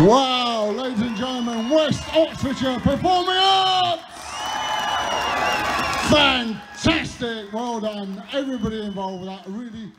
Wow, ladies and gentlemen, West Oxfordshire Performing Arts! Fantastic, well done, everybody involved with that, really